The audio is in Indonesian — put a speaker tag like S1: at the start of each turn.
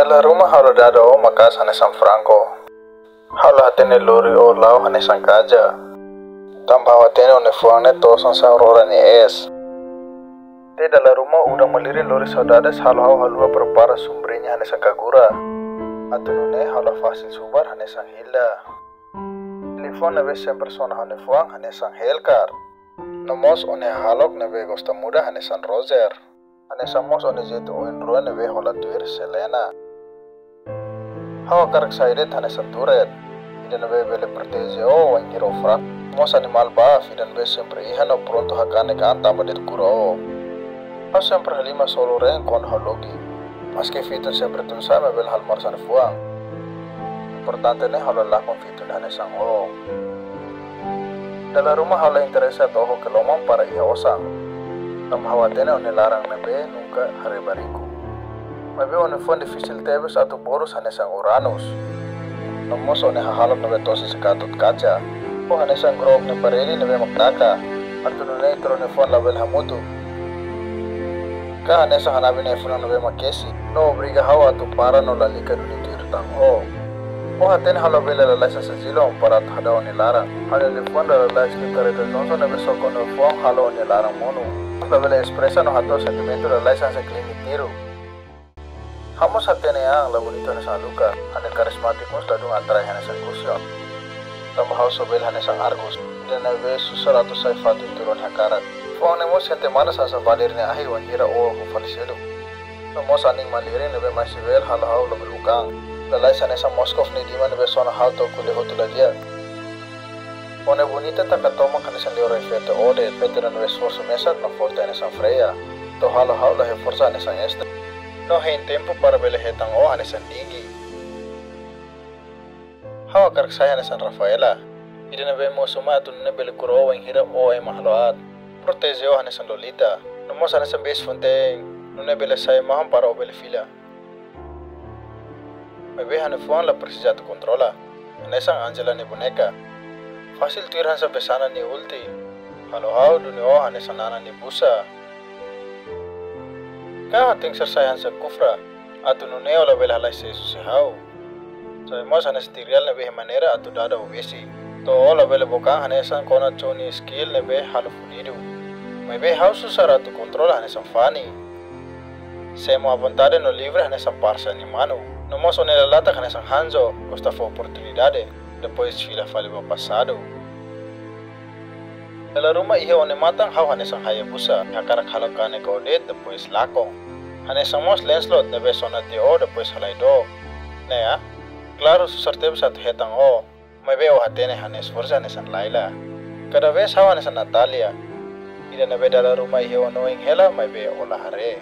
S1: Dalla rumah halo o makas hane San Franco. Halo hatene lori o lao hane San Kaja. Tambah hatene one fuane to san sa aurora ni es. Di dalam rumah udah melirin lori saudades hau halua berpara sumbernya hane San Kagura. Atau nune halo fasil subar hane San Hilda. Telepon nebe sempre sona hane fuang hane San Helkar. Nomos one halok nebe gosta muda hane San Roser. Hane samos one jetu oin ruan nebe hola tuir Selena. Hawa karak saidet hane San Turet. Ida nebe bele perteze o wan hiro frak. Mos animal ba fidan be sempre ihan o pronto hakane ka tama det kuro. Hau sempre halima solo ren kon halogi. Maski fitun sempre tun sa mebel hal marsan fuang. Importante ne halo lakon fitun hane sang o. Dalam rumah hal interesa toho kelomang para ia osang. Tam hawatene one larang nebe nunca hari bariku. Mabe one fon difícil tebes atau boros hane sang Uranus. Nomos one hahalap nebe tosi sekatut kaca. O hane sang grog ne pareli nebe maknaka. Atu nune itro ne fon label hamutu. Ka hane sang hanabi ne fon nebe makesi. No obriga hawa tu para no lalika duni tirtang o. O haten halo bela la laisa sa zilo para hada one larang. Hale le fon la laisa ni kareta nonso nebe soko no fon halo one larang monu. Babele expresa no hato sentimento la laisa sa klimi tiru. Hamos hatene yang la bonito na sa luka. Hane karismatikos la dung atray hane sa kusyo. Tambah hau sobel hane sang argus. Ida na ve susar ato sa fatu turon hakarat. Fuang ne mos hente mana sa sa balir ne ahi wan hira o hu falselu. No mos aning maliri ne ve masivel hal hau la belukang. La laisa ne sa Moskov ni dima ne ve sona hau to hotu la dia. One bonita ta katoma kane san leora fete ode peter no esforço mesat no forte ne san freya. To halo hau la he forza ne san este. No hay tempo para bele hetang o ane san dingi. Hawa karak saya ne san Rafaela. Ida na be mo suma atun ne bele kuro wang hira o e mahaloat. Proteze o ane san Lolita. No mo ane san base fonteng. No ne bele saya maham para o bele fila. Me ve hane fuan la precisa tu controla. Ane san Angela ne boneca. Fácil tirhan sa besana ni ulti. Halo hau duni o ane san nana ni busa. Kahating sersayan sa kufra atu nuneo la bela halai sesu sehau. Sabemos hanes tirial ne behe manera atu o ubesi. To ola bela bokan hanesan kona choni skill ne behe halufuniru. Mai behe hausu sara atu controla hanesan fani. Semo a vontade no livre hanesan parsa ni manu. No moso nela lata hanesan hanzo, costa fo oportunidade. Depois fila fale passado. Dalam rumah ihe one matang hau hane sang hayabusa. Hakarak halakane kaudet depois lakong. Hane sang mos lenslot nebe sona ti o depois halai do. Ne ya? Claro susarteb satu hetang o. Mai be o hatene hane esforza ne san Laila. Kada vez hau hane san Natalia. Ida nebe dalam rumah ihe ono ing hela mai be olah hare.